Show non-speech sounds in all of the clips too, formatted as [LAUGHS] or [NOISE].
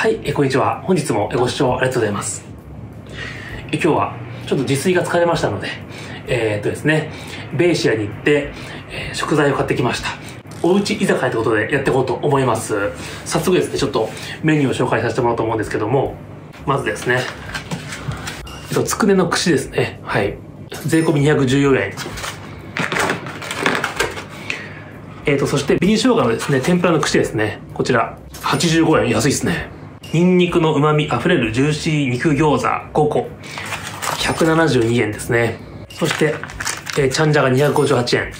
はい、えこんにちは。本日もご視聴ありがとうございます。え今日はちょっと自炊が疲れましたので、えー、っとですね、ベイシアに行って、えー食材を買ってきました。おうち居酒屋ということでやっていこうと思います。早速ですね、ちょっとメニューを紹介させてもらおうと思うんですけども、まずですね、えっと、つくねの串ですね。はい。税込み214円。えっ、と、そして、紅生姜のですね、天ぷらの串ですね。こちら、85円。安いですね。ニンニクの旨味あふれるジューシー肉餃子5個。172円ですね。そして、えーチャンジャが258円。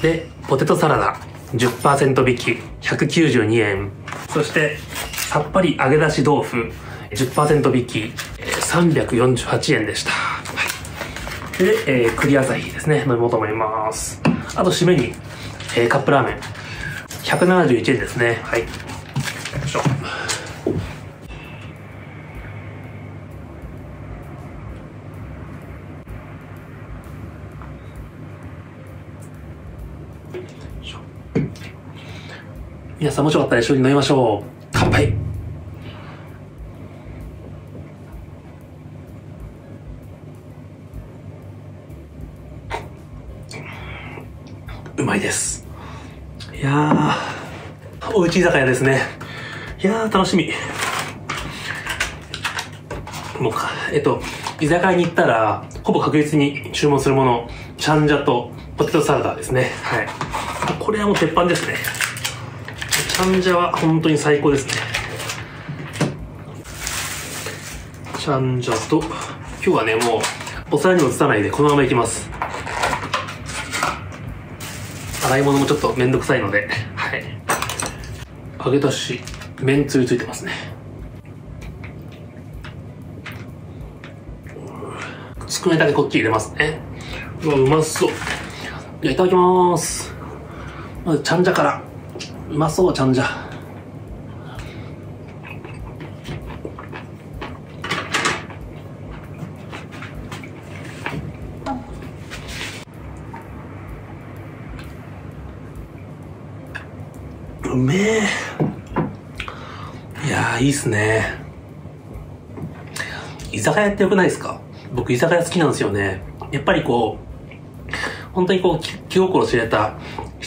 で、ポテトサラダ10%引き192円。そして、さっぱり揚げ出し豆腐10%引きえー348円でした。はいで、えー、栗朝日ですね、飲み物と思います。あと、締めに、えーカップラーメン。171円ですね。はい。よいしょ。皆さんもしよかったら一緒に飲みましょう。乾杯うまいです。いやー、おうち居酒屋ですね。いやー、楽しみ。もうか、えっと、居酒屋に行ったら、ほぼ確実に注文するもの、チャンジャとポテトサラダですね。はい。これはもう鉄板ですね。チャンジャは本当に最高ですね。チャンジャと、今日はね、もう、お皿にも移さないでこのままいきます。洗い物もちょっとめんどくさいので、はい。揚げ出し、めんつゆついてますね。つくねだけこっち入れますね。うわ、うまそう。じゃあいただきます。まず、ちゃんじゃから。うまそう、ちゃんじゃ。うめえ。いや、いいっすね。居酒屋ってよくないですか？僕居酒屋好きなんですよね。やっぱりこう、本当にこう気、気心知れた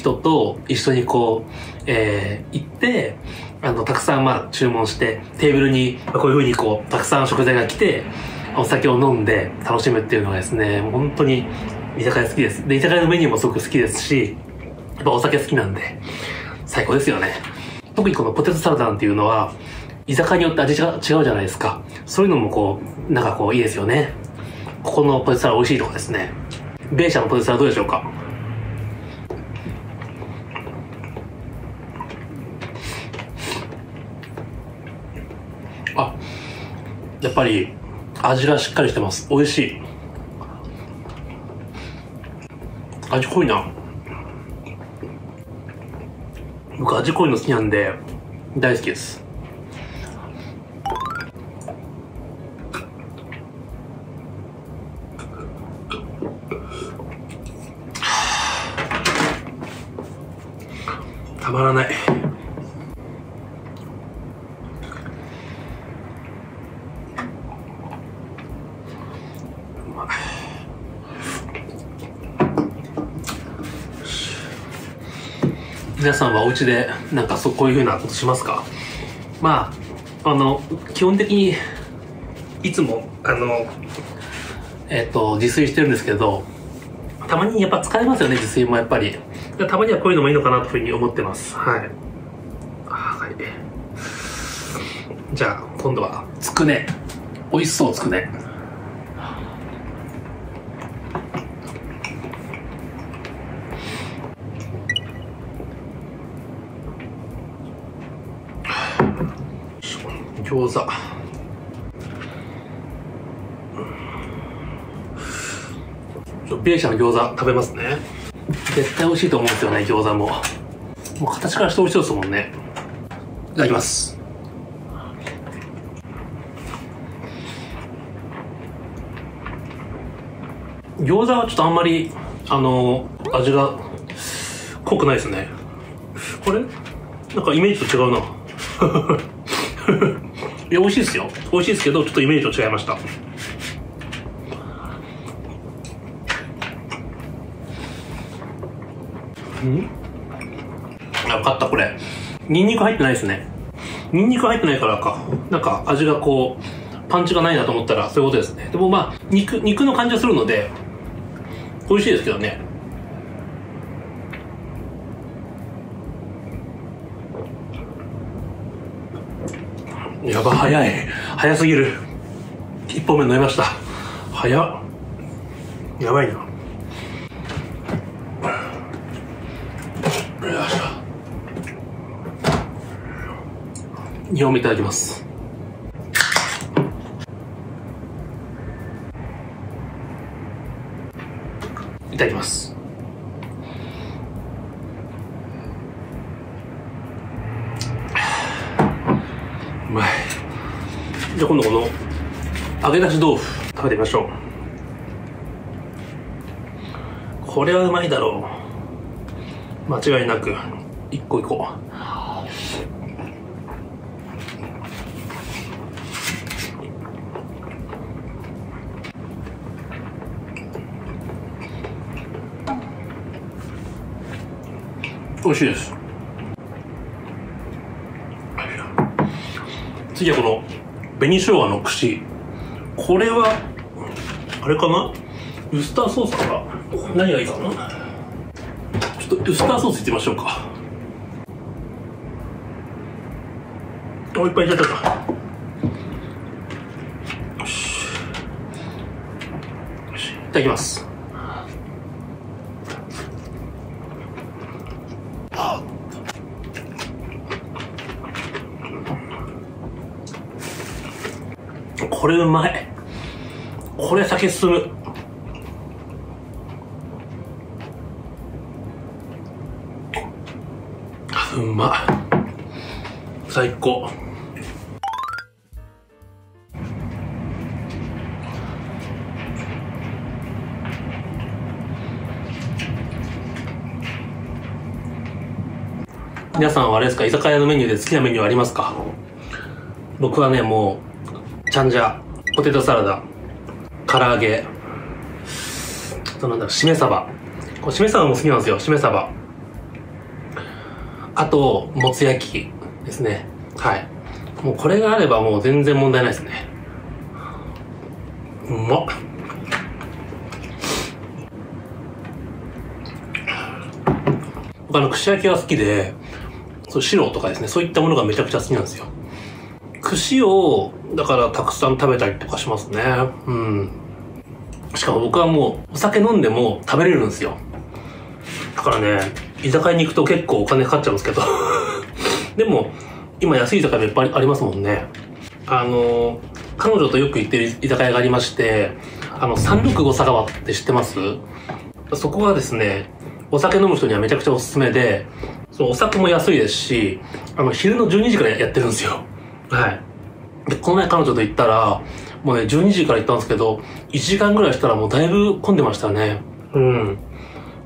人と一緒にこう、えー、行って、あの、たくさんまあ注文して、テーブルにこういう風にこう、たくさん食材が来て、お酒を飲んで楽しむっていうのがですね、本当に居酒屋好きです。で、居酒屋のメニューもすごく好きですし、やっぱお酒好きなんで、最高ですよね。特にこのポテトサラダなんていうのは、居酒屋によって味が違うじゃないですか。そういうのもこう、なんかこういいですよね。ここのポテトサラダ美味しいとこですね。ベイシャのポテトサラダどうでしょうかあ、やっぱり味がしっかりしてます。美味しい。味濃いな。僕味濃いの好きなんで大好きですたまらない皆さんはお家でなんかそうこういうふうなことしますか？まああの基本的にいつもあのえっ、と自炊してるんですけどたまにやっぱ疲れますよね自炊もやっぱり。たまにはこういうのもいいのかなというふうに思ってます。はい。はい。じゃあ今度はつくね。美味しそうつくね。餃子。ちょベーシャの餃子食べますね。絶対美味しいと思うんですよね餃子も。もう形からして美味しそうですもんね。いただきます。餃子はちょっとあんまりあの味が濃くないですね。これ？なんかイメージと違うな。[LAUGHS] いや、美味しいですよ。美味しいですけど、ちょっとイメージと違いましたう。ん？あ、分かった、これ。ニンニク入ってないですね。ニンニク入ってないからか。なんか味がこう、パンチがないなと思ったらそういうことですね。でもまあ、肉、肉の感じはするので、美味しいですけどね。やば、早い。早すぎる。一本目飲みました。早っ。やばいな。よいしょ。2本目いただきます。いただきます。うまい。じゃあ今度この揚げ出し豆腐食べてみましょう。これはうまいだろう。間違いなく。一個一個。美味しいです。次はこの紅生姜の串。これは、あれかな？ウスターソースかな？何がいいかな？ちょっとウスターソースいってみましょうか。お、いっぱい入れちゃったか。よし。よし。いただきます。これうまい。これ酒進む。うまい。最高。皆さんはあれですか？居酒屋のメニューで好きなメニューありますか？僕はね、もう、チャンジャ、ポテトサラダ、唐揚げ、あとなんだろ、しめ鯖。これしめ鯖も好きなんですよ、しめ鯖。あと、もつ焼きですね。はい。もうこれがあればもう全然問題ないですね。うまっ。僕あの、串焼きが好きで、そう、白とかですね、そういったものがめちゃくちゃ好きなんですよ。串を、だからたくさん食べたりとかしますね。うん。しかも僕はもう、お酒飲んでも食べれるんですよ。だからね、居酒屋に行くと結構お金かかっちゃうんですけど。[LAUGHS] でも、今安い居酒屋いっぱいありますもんね。あの、彼女とよく行ってる居酒屋がありまして、あの、365佐川って知ってます？そこはですね、お酒飲む人にはめちゃくちゃおすすめで、そのお酒も安いですし、あの、昼の12時からやってるんですよ。はい。で、この前彼女と行ったら、もうね、12時から行ったんですけど、1時間ぐらいしたらもうだいぶ混んでましたね。うん。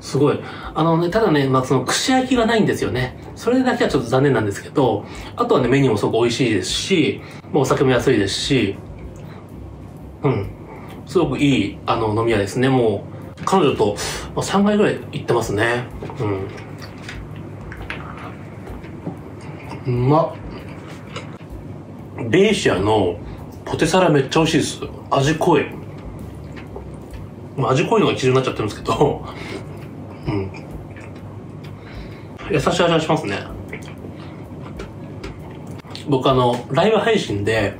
すごい。あのね、ただね、まあ、その串焼きがないんですよね。それだけはちょっと残念なんですけど、あとはね、メニューもすごく美味しいですし、もうお酒も安いですし、うん。すごくいい、あの、飲み屋ですね。もう、彼女と、まあ、3回ぐらい行ってますね。うん。うまっ。ベイシアのポテサラめっちゃ美味しいです。味濃い。味濃いのが一流になっちゃってるんですけど、[LAUGHS] うん。優しい味がしますね。僕あの、ライブ配信で、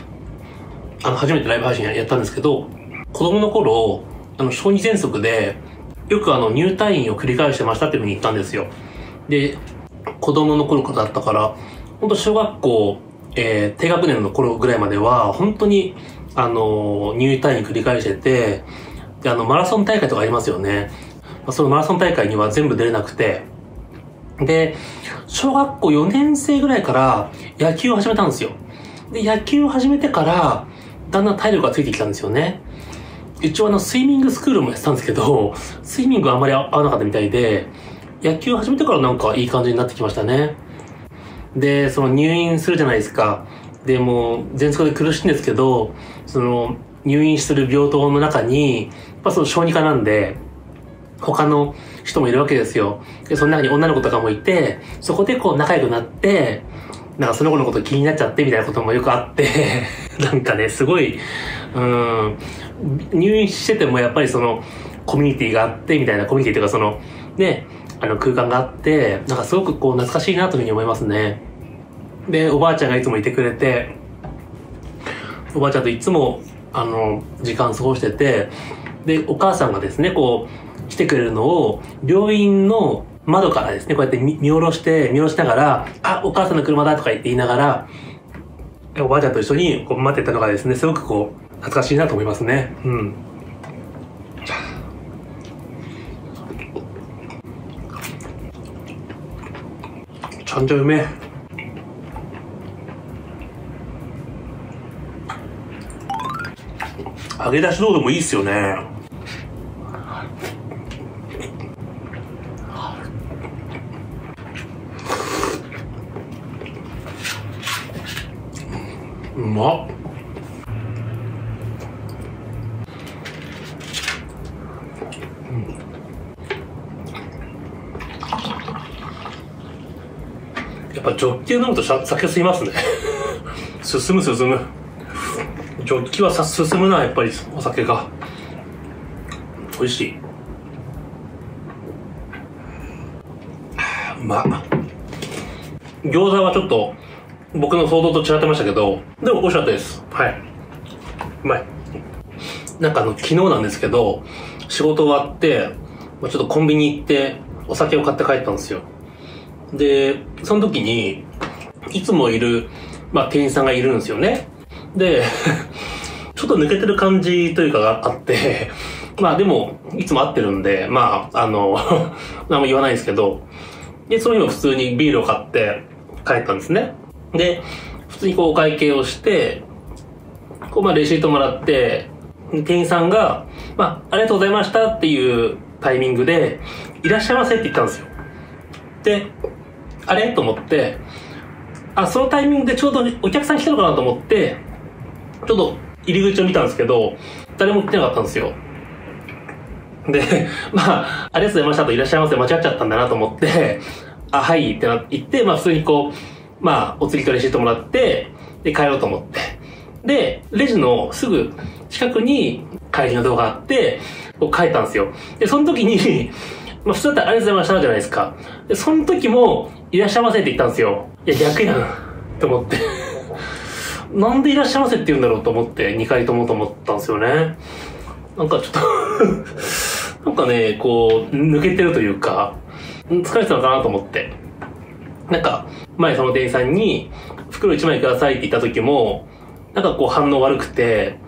あの、初めてライブ配信やったんですけど、子供の頃、あの、小児喘息で、よくあの、入退院を繰り返してましたっていうふうに言ったんですよ。で、子供の頃からだったから、本当小学校、えー低学年の頃ぐらいまでは、本当に、あの、入退院繰り返してて、で、あの、マラソン大会とかありますよね。まそのマラソン大会には全部出れなくて、で、小学校4年生ぐらいから野球を始めたんですよ。で、野球を始めてから、だんだん体力がついてきたんですよね。一応あの、スイミングスクールもやってたんですけど、スイミングはあんまり合わなかったみたいで、野球を始めてからなんかいい感じになってきましたね。で、その入院するじゃないですか。で、もう、喘息で苦しいんですけど、その、入院する病棟の中に、やっぱその小児科なんで、他の人もいるわけですよ。で、その中に女の子とかもいて、そこでこう仲良くなって、なんかその子のこと気になっちゃってみたいなこともよくあって、[LAUGHS] なんかね、すごい、うん、入院しててもやっぱりその、コミュニティがあって、みたいなコミュニティというかその、ね、あの空間があって、なんかすごくこう懐かしいなというふうに思いますね。で、おばあちゃんがいつもいてくれて、おばあちゃんといつも、あの、時間過ごしてて、で、お母さんがですね、こう、来てくれるのを、病院の窓からですね、こうやって見見下ろして、見下ろしながら、あ、お母さんの車だとか言って言いながら、おばあちゃんと一緒にこう待ってたのがですね、すごくこう、懐かしいなと思いますね。うん。ちゃんちゃうめ揚げ出しどうでもいいっすよね。うまっ。やっぱジョッキで飲むと酒進みますね。[LAUGHS] 進む進む。ジョッキは進むな、やっぱりお酒が。美味しい。うまっ。餃子はちょっと僕の想像と違ってましたけど、でも美味しかったです。はい。うまい。なんかあの、昨日なんですけど、仕事終わって、ちょっとコンビニ行って、お酒を買って帰ったんですよ。で、その時に、いつもいる、まあ店員さんがいるんですよね。で、ちょっと抜けてる感じというかがあって、[LAUGHS] まあでも、いつも会ってるんで、まあ、あの、[LAUGHS] 何も言わないんですけど、で、その日も普通にビールを買って帰ったんですね。で、普通にこうお会計をして、こうまあレシートもらって、店員さんが、まあ、ありがとうございましたっていうタイミングで、いらっしゃいませって言ったんですよ。で、あれ？と思って、あ、そのタイミングでちょうどお客さん来たのかなと思って、ちょっと入り口を見たんですけど、誰も来てなかったんですよ。で、[LAUGHS] まあ、ありがとうございましたといらっしゃいませ間違っちゃったんだなと思って、あ、はいってな言って、まあ普通にこう、まあお釣りとレシートもらって、で帰ろうと思って。で、レジのすぐ近くに帰りの動画があって、こう帰ったんですよ。で、その時に、[LAUGHS] まあ普通だったらありがとうございましたじゃないですか。で、その時も、いらっしゃいませって言ったんですよ。いや、逆やん。って思って。なんでいらっしゃいませって言うんだろうと思って、2回ともと思ったんですよね。なんかちょっと [LAUGHS] なんかね、こう、抜けてるというか、疲れてたのかなと思って。なんか、前その店員さんに、袋1枚くださいって言った時も、なんかこう反応悪くて、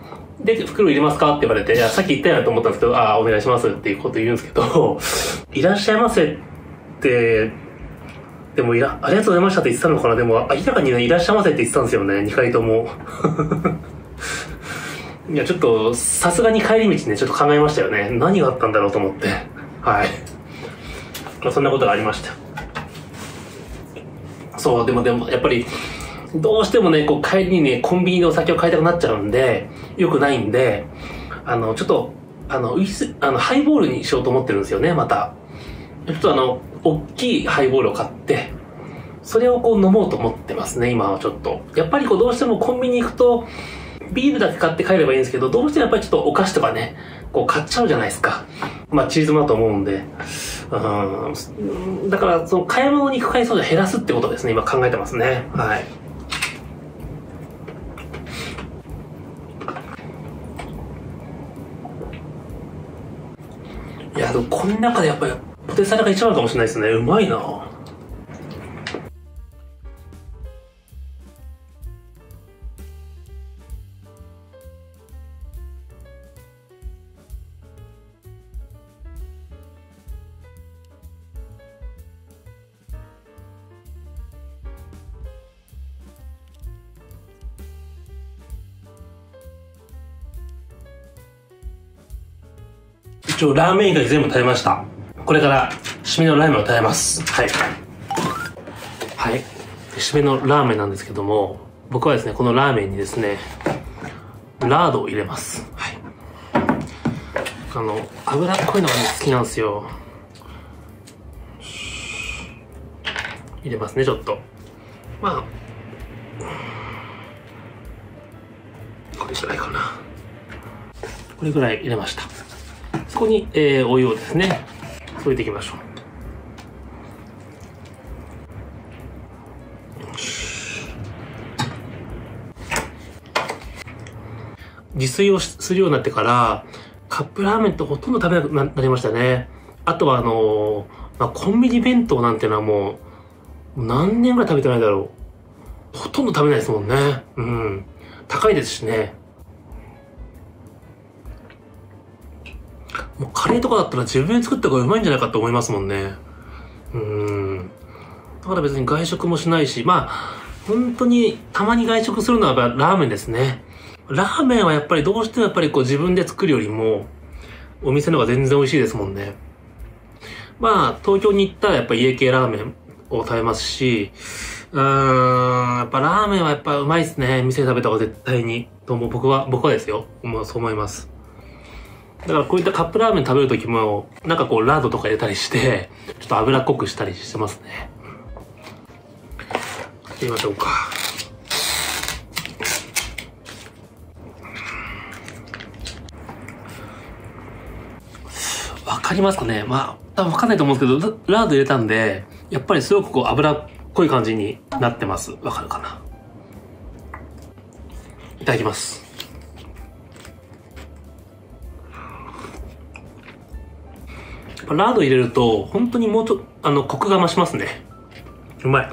で、袋入れますか？って言われて、いや、さっき言ったよなと思ったんですけど、ああ、お願いしますっていうこと言うんですけど、いらっしゃいませって、でもいら、ありがとうございましたって言ってたのかな？でも、明らかにね、いらっしゃいませって言ってたんですよね、2回とも。[LAUGHS] いや、ちょっと、さすがに帰り道ね、ちょっと考えましたよね。何があったんだろうと思って。はい。まあ、そんなことがありました。そう、でもでも、やっぱり、どうしてもね、こう帰りにね、コンビニでお酒を買いたくなっちゃうんで、良くないんで、あの、ちょっと、あの、ウイス、あの、ハイボールにしようと思ってるんですよね、また。ちょっとあの、大きいハイボールを買って、それをこう飲もうと思ってますね、今はちょっと。やっぱりこうどうしてもコンビニ行くと、ビールだけ買って帰ればいいんですけど、どうしてもやっぱりちょっとお菓子とかね、こう買っちゃうじゃないですか。まあチーズもだと思うんで。うん。だから、その買い物に行く回数を減らすってことですね、今考えてますね。はい。いや、でもこの中でやっぱりポテサラが一番かもしれないですね。うまいな一応ラーメン以外全部食べました。これから締めのラーメンを食べます。はい。はい。締めのラーメンなんですけども、僕はですね、このラーメンにですね、ラードを入れます。はい。あの、脂っこいのがね、好きなんですよ。入れますね、ちょっと。まあ、これぐらいかな。これぐらい入れました。そこに、えー、お湯をですね、添えていきましょう。自炊をするようになってから、カップラーメンってほとんど食べなくなりましたね。あとはあのまあ、コンビニ弁当なんてのはもう、何年ぐらい食べてないだろう。ほとんど食べないですもんね。うん。高いですしね。もうカレーとかだったら自分で作った方がうまいんじゃないかと思いますもんね。うん。だから別に外食もしないし、まあ、本当にたまに外食するのはラーメンですね。ラーメンはやっぱりどうしてもやっぱりこう自分で作るよりも、お店の方が全然美味しいですもんね。まあ、東京に行ったらやっぱ家系ラーメンを食べますし、うーん、やっぱラーメンはやっぱうまいですね。店で食べた方が絶対に。と思う。僕は、僕はですよ。もうそう思います。だからこういったカップラーメン食べるときも、なんかこうラードとか入れたりして、ちょっと脂っこくしたりしてますね。やってみましょうか。わかりますかね？まあ、多分わかんないと思うんですけど、ラード入れたんで、やっぱりすごくこう脂っこい感じになってます。わかるかな？いただきます。ラード入れると、本当にもうちょっと、あの、コクが増しますね。うまい。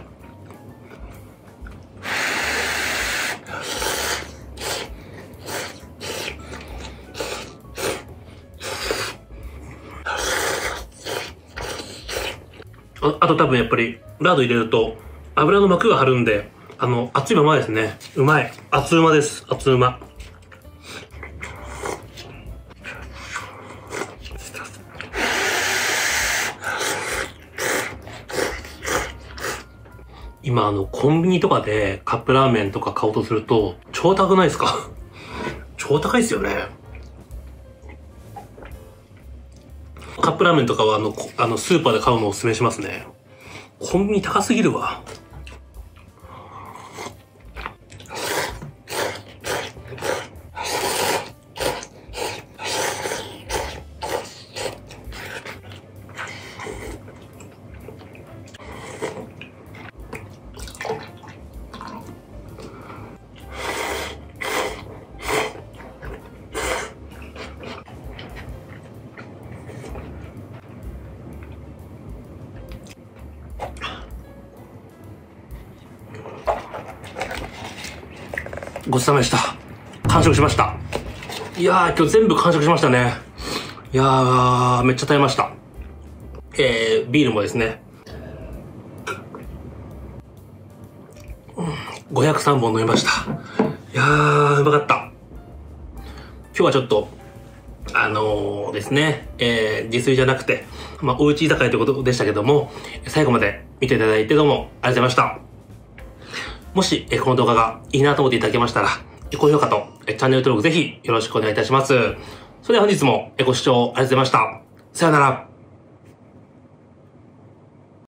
ああと多分やっぱり、ラード入れると、油の膜が張るんで、あの、熱いままですね。うまい。熱うまです。熱うま。今あの、コンビニとかでカップラーメンとか買おうとすると、超高くないですか？[LAUGHS] 超高いですよね。カップラーメンとかはあの、あのスーパーで買うのをおすすめしますね。コンビニ高すぎるわ。ごちそうさまでした。完食しました。いやー、今日全部完食しましたね。いやー、めっちゃ食べました。えー、ビールもですね。503本飲みました。いやー、うまかった。今日はちょっと、あのーですね、えー、自炊じゃなくて、まあ、おうち居酒屋ということでしたけども、最後まで見ていただいてどうもありがとうございました。もし、この動画がいいなと思っていただけましたら、高評価とチャンネル登録ぜひよろしくお願いいたします。それでは本日もご視聴ありがとうございました。さよなら。